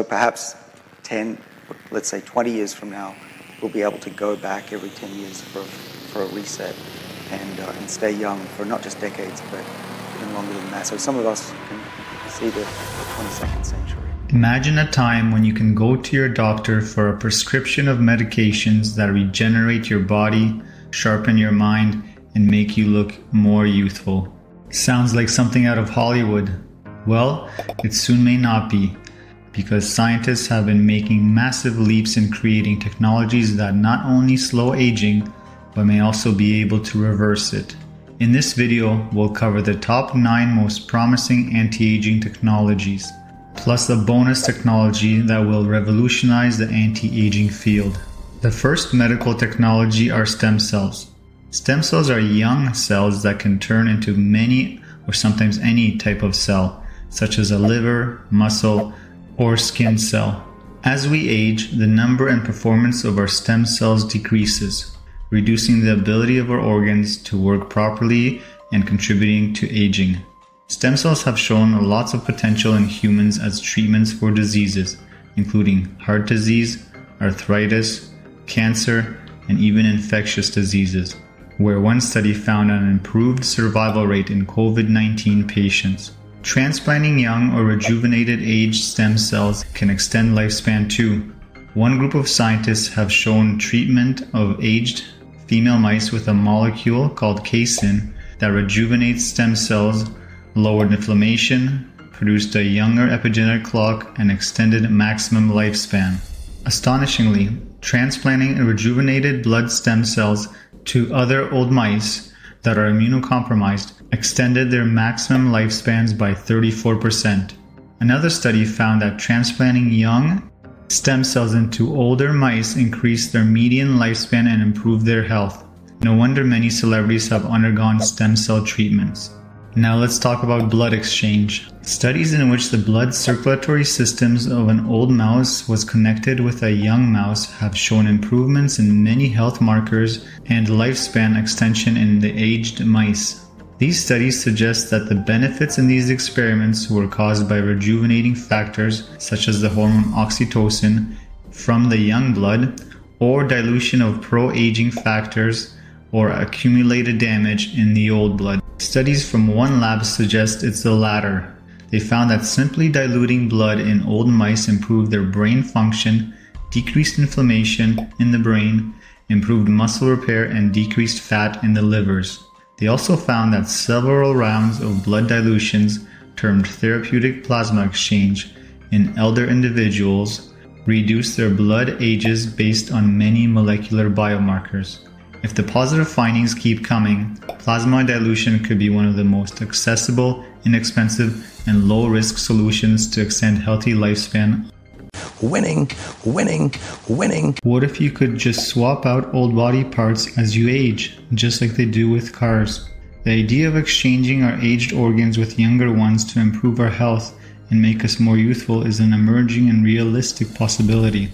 But perhaps 10, let's say 20 years from now, we'll be able to go back every 10 years for, for a reset and, uh, and stay young for not just decades, but even longer than that. So some of us can see the, the 22nd century. Imagine a time when you can go to your doctor for a prescription of medications that regenerate your body, sharpen your mind, and make you look more youthful. Sounds like something out of Hollywood. Well, it soon may not be, because scientists have been making massive leaps in creating technologies that not only slow aging, but may also be able to reverse it. In this video, we'll cover the top 9 most promising anti-aging technologies, plus a bonus technology that will revolutionize the anti-aging field. The first medical technology are stem cells. Stem cells are young cells that can turn into many or sometimes any type of cell, such as a liver, muscle, or skin cell. As we age, the number and performance of our stem cells decreases, reducing the ability of our organs to work properly and contributing to aging. Stem cells have shown lots of potential in humans as treatments for diseases, including heart disease, arthritis, cancer, and even infectious diseases, where one study found an improved survival rate in COVID 19 patients. Transplanting young or rejuvenated aged stem cells can extend lifespan too. One group of scientists have shown treatment of aged female mice with a molecule called CASIN that rejuvenates stem cells, lowered inflammation, produced a younger epigenetic clock, and extended maximum lifespan. Astonishingly, transplanting rejuvenated blood stem cells to other old mice that are immunocompromised extended their maximum lifespans by 34%. Another study found that transplanting young Stem cells into older mice increase their median lifespan and improve their health. No wonder many celebrities have undergone stem cell treatments. Now let's talk about blood exchange. Studies in which the blood circulatory systems of an old mouse was connected with a young mouse have shown improvements in many health markers and lifespan extension in the aged mice. These studies suggest that the benefits in these experiments were caused by rejuvenating factors such as the hormone oxytocin from the young blood or dilution of pro aging factors or accumulated damage in the old blood. Studies from one lab suggest it's the latter. They found that simply diluting blood in old mice improved their brain function, decreased inflammation in the brain, improved muscle repair, and decreased fat in the livers. They also found that several rounds of blood dilutions, termed therapeutic plasma exchange, in elder individuals reduced their blood ages based on many molecular biomarkers. If the positive findings keep coming, plasma dilution could be one of the most accessible, inexpensive, and low risk solutions to extend healthy lifespan winning, winning, winning. What if you could just swap out old body parts as you age, just like they do with cars? The idea of exchanging our aged organs with younger ones to improve our health and make us more youthful is an emerging and realistic possibility.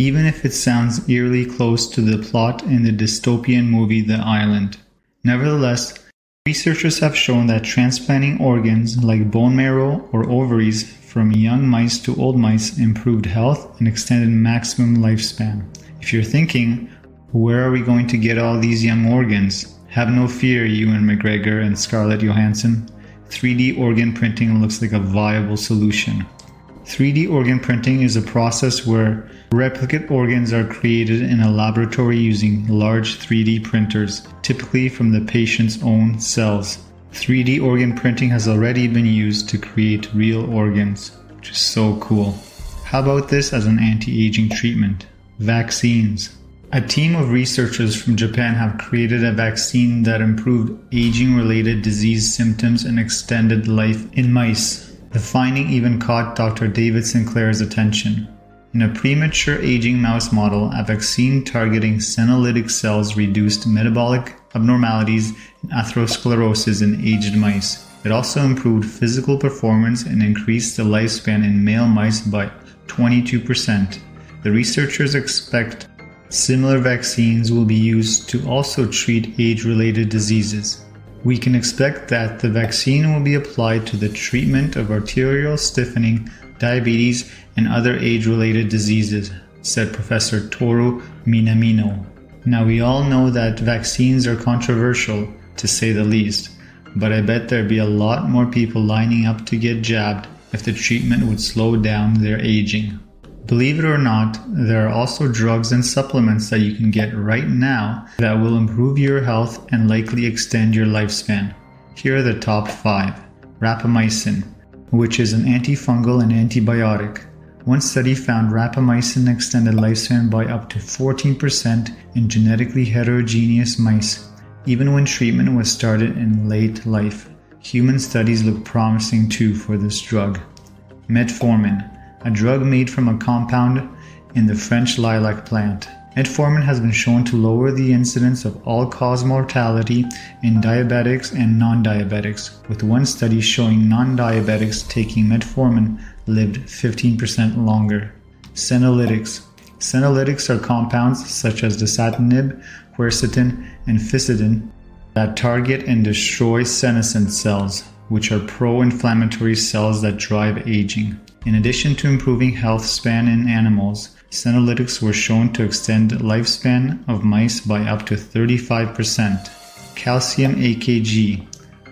Even if it sounds eerily close to the plot in the dystopian movie The Island. Nevertheless, researchers have shown that transplanting organs like bone marrow or ovaries from young mice to old mice improved health and extended maximum lifespan. If you're thinking, where are we going to get all these young organs? Have no fear, Ewan McGregor and Scarlett Johansson. 3D organ printing looks like a viable solution. 3D organ printing is a process where replicate organs are created in a laboratory using large 3D printers, typically from the patient's own cells. 3D organ printing has already been used to create real organs, which is so cool. How about this as an anti aging treatment? Vaccines. A team of researchers from Japan have created a vaccine that improved aging related disease symptoms and extended life in mice. The finding even caught Dr. David Sinclair's attention. In a premature aging mouse model, a vaccine targeting senolytic cells reduced metabolic abnormalities and atherosclerosis in aged mice. It also improved physical performance and increased the lifespan in male mice by 22%. The researchers expect similar vaccines will be used to also treat age related diseases. We can expect that the vaccine will be applied to the treatment of arterial stiffening diabetes, and other age related diseases, said Professor Toru Minamino. Now, we all know that vaccines are controversial, to say the least, but I bet there'd be a lot more people lining up to get jabbed if the treatment would slow down their aging. Believe it or not, there are also drugs and supplements that you can get right now that will improve your health and likely extend your lifespan. Here are the top 5. Rapamycin, which is an antifungal and antibiotic. One study found rapamycin extended lifespan by up to 14% in genetically heterogeneous mice, even when treatment was started in late life. Human studies look promising too for this drug. Metformin, a drug made from a compound in the French lilac plant. Metformin has been shown to lower the incidence of all cause mortality in diabetics and non diabetics, with one study showing non diabetics taking metformin lived 15% longer. Senolytics. Senolytics are compounds such as dasatinib, quercetin, and fisetin that target and destroy senescent cells, which are pro inflammatory cells that drive aging. In addition to improving health span in animals, Senolytics were shown to extend lifespan of mice by up to 35%. Calcium AKG,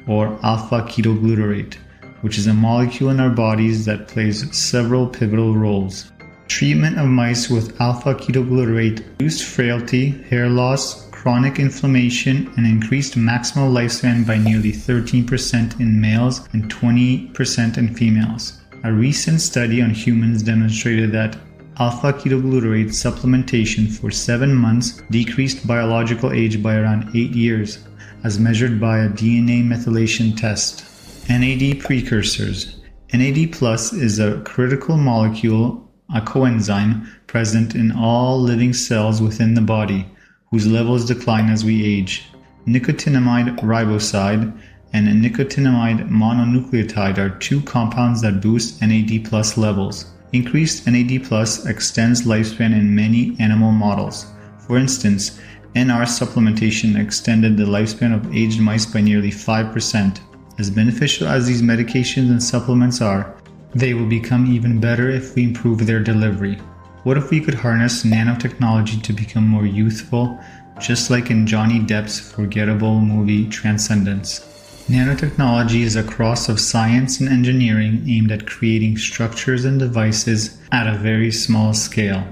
or alpha ketoglutarate, which is a molecule in our bodies that plays several pivotal roles. Treatment of mice with alpha ketoglutarate reduced frailty, hair loss, chronic inflammation, and increased maximal lifespan by nearly 13% in males and 20% in females. A recent study on humans demonstrated that alpha ketoglutarate supplementation for 7 months decreased biological age by around 8 years, as measured by a DNA methylation test. NAD precursors. NAD plus is a critical molecule, a coenzyme, present in all living cells within the body, whose levels decline as we age. Nicotinamide riboside and nicotinamide mononucleotide are two compounds that boost NAD plus levels. Increased NAD plus extends lifespan in many animal models. For instance, NR supplementation extended the lifespan of aged mice by nearly 5%. As beneficial as these medications and supplements are, they will become even better if we improve their delivery. What if we could harness nanotechnology to become more youthful, just like in Johnny Depp's forgettable movie Transcendence? Nanotechnology is a cross of science and engineering aimed at creating structures and devices at a very small scale.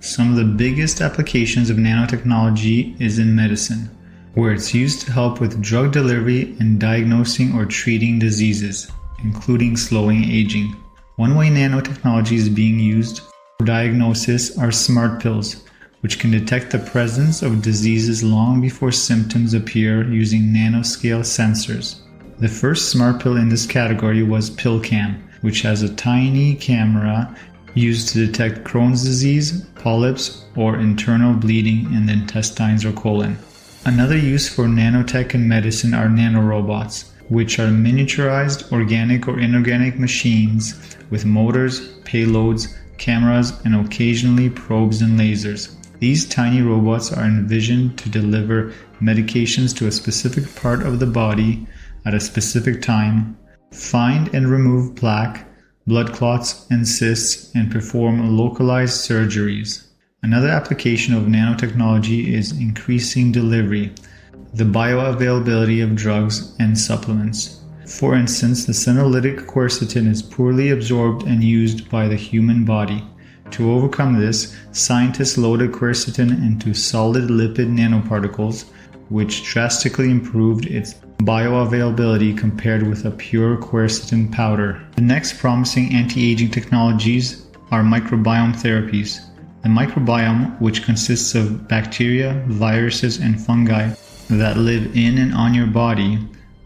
Some of the biggest applications of nanotechnology is in medicine, where it's used to help with drug delivery and diagnosing or treating diseases, including slowing aging. One way nanotechnology is being used for diagnosis are smart pills, which can detect the presence of diseases long before symptoms appear using nanoscale sensors. The first smart pill in this category was PillCam, which has a tiny camera used to detect Crohn's disease, polyps, or internal bleeding in the intestines or colon. Another use for nanotech in medicine are nanorobots, which are miniaturized organic or inorganic machines with motors, payloads, cameras, and occasionally probes and lasers. These tiny robots are envisioned to deliver medications to a specific part of the body at a specific time, find and remove plaque, blood clots, and cysts, and perform localized surgeries. Another application of nanotechnology is increasing delivery, the bioavailability of drugs and supplements. For instance, the senolytic quercetin is poorly absorbed and used by the human body. To overcome this, scientists loaded quercetin into solid lipid nanoparticles, which drastically improved its bioavailability compared with a pure quercetin powder. The next promising anti-aging technologies are microbiome therapies. The microbiome, which consists of bacteria, viruses, and fungi that live in and on your body,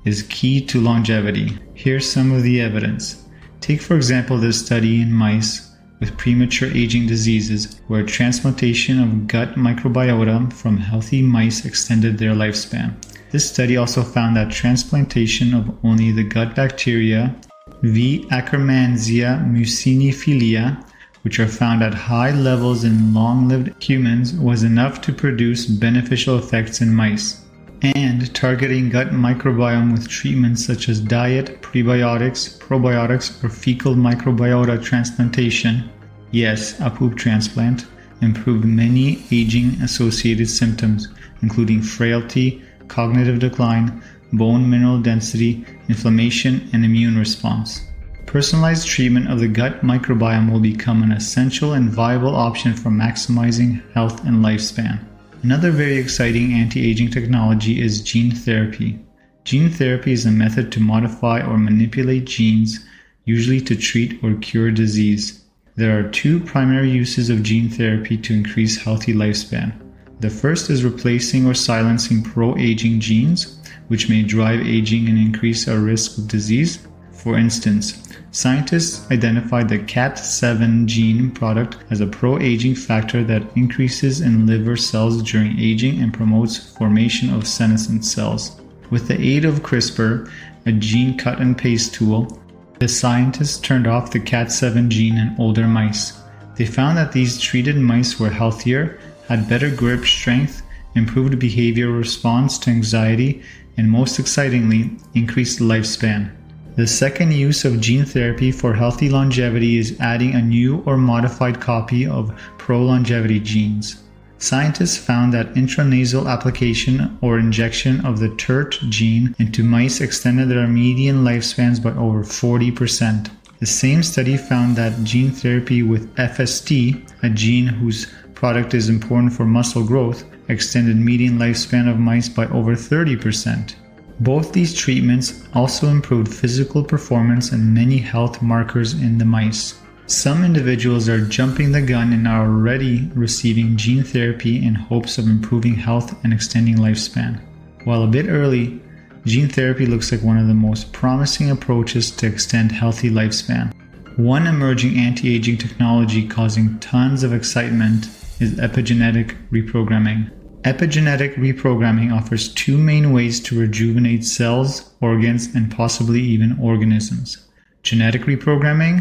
is key to longevity. Here's some of the evidence. Take, for example, this study in mice with premature aging diseases, where transplantation of gut microbiota from healthy mice extended their lifespan. This study also found that transplantation of only the gut bacteria V. Akkermansia muciniphila, which are found at high levels in long lived humans, was enough to produce beneficial effects in mice. and targeting gut microbiome with treatments such as diet, prebiotics, probiotics, or fecal microbiota transplantation. Yes, a poop transplant improved many aging associated symptoms, including frailty, cognitive decline, bone mineral density, inflammation, and immune response. Personalized treatment of the gut microbiome will become an essential and viable option for maximizing health and lifespan. Another very exciting anti aging technology is gene therapy. Gene therapy is a method to modify or manipulate genes, usually to treat or cure disease. There are two primary uses of gene therapy to increase healthy lifespan. The first is replacing or silencing pro aging genes, which may drive aging and increase our risk of disease. For instance, Scientists identified the KAT7 gene product as a pro-aging factor that increases in liver cells during aging and promotes formation of senescent cells. With the aid of CRISPR, a gene cut and paste tool, the scientists turned off the KAT7 gene in older mice. They found that these treated mice were healthier, had better grip strength, improved behavioral response to anxiety, and most excitingly, increased lifespan. The second use of gene therapy for healthy longevity is adding a new or modified copy of pro-longevity genes. Scientists found that intranasal application or injection of the TERT gene into mice extended their median lifespans by over 40%. The same study found that gene therapy with FST, a gene whose product is important for muscle growth, extended median lifespan of mice by over 30%. Both these treatments also improved physical performance and many health markers in the mice. Some individuals are jumping the gun and are already receiving gene therapy in hopes of improving health and extending lifespan. While a bit early, gene therapy looks like one of the most promising approaches to extend healthy lifespan. One emerging anti aging technology causing tons of excitement is epigenetic reprogramming. Epigenetic reprogramming offers two main ways to rejuvenate cells, organs, and possibly even organisms genetic reprogramming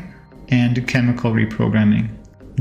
and chemical reprogramming.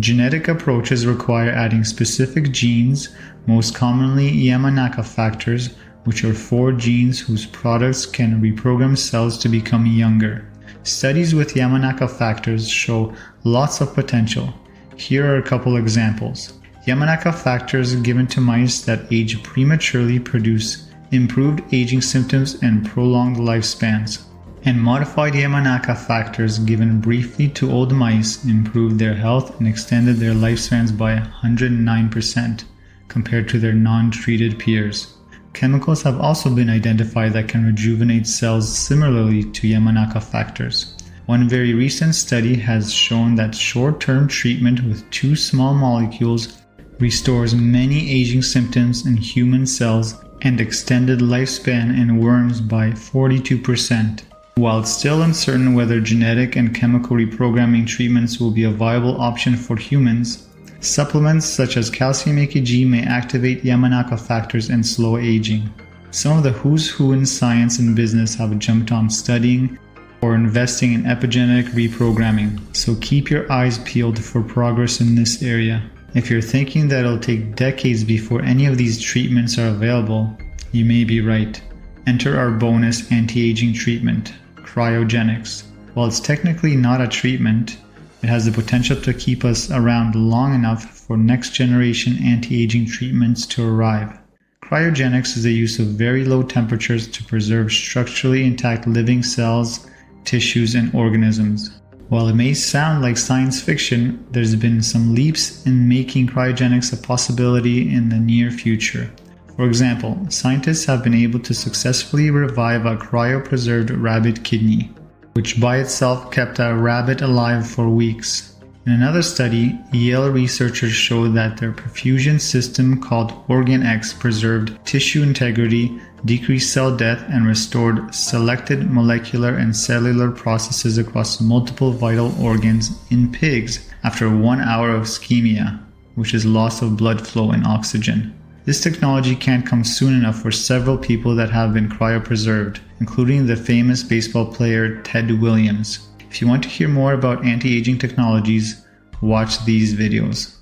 Genetic approaches require adding specific genes, most commonly Yamanaka factors, which are four genes whose products can reprogram cells to become younger. Studies with Yamanaka factors show lots of potential. Here are a couple examples. Yamanaka factors given to mice that age prematurely produce improved aging symptoms and prolonged lifespans. And modified Yamanaka factors given briefly to old mice improved their health and extended their lifespans by 109% compared to their non treated peers. Chemicals have also been identified that can rejuvenate cells similarly to Yamanaka factors. One very recent study has shown that short term treatment with two small molecules restores many aging symptoms in human cells and extended lifespan in worms by 42%. While it's still uncertain whether genetic and chemical reprogramming treatments will be a viable option for humans, supplements such as calcium AKG may activate Yamanaka factors and slow aging. Some of the who's who in science and business have jumped on studying or investing in epigenetic reprogramming, so keep your eyes peeled for progress in this area. If you're thinking that it'll take decades before any of these treatments are available, you may be right. Enter our bonus anti aging treatment, cryogenics. While it's technically not a treatment, it has the potential to keep us around long enough for next generation anti aging treatments to arrive. Cryogenics is the use of very low temperatures to preserve structurally intact living cells, tissues, and organisms. While it may sound like science fiction, there's been some leaps in making cryogenics a possibility in the near future. For example, scientists have been able to successfully revive a cryopreserved rabbit kidney, which by itself kept a rabbit alive for weeks. In another study, Yale researchers showed that their perfusion system called OrganEx preserved tissue integrity decreased cell death, and restored selected molecular and cellular processes across multiple vital organs in pigs after one hour of ischemia, which is loss of blood flow and oxygen. This technology can't come soon enough for several people that have been cryopreserved, including the famous baseball player Ted Williams. If you want to hear more about anti aging technologies, watch these videos.